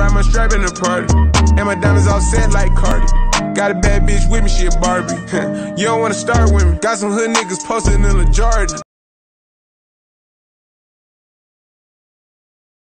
brought my stripe in the party. And my diamonds all set like Cardi. Got a bad bitch with me, she a Barbie. you don't wanna start with me. Got some hood niggas posted in the Jordan.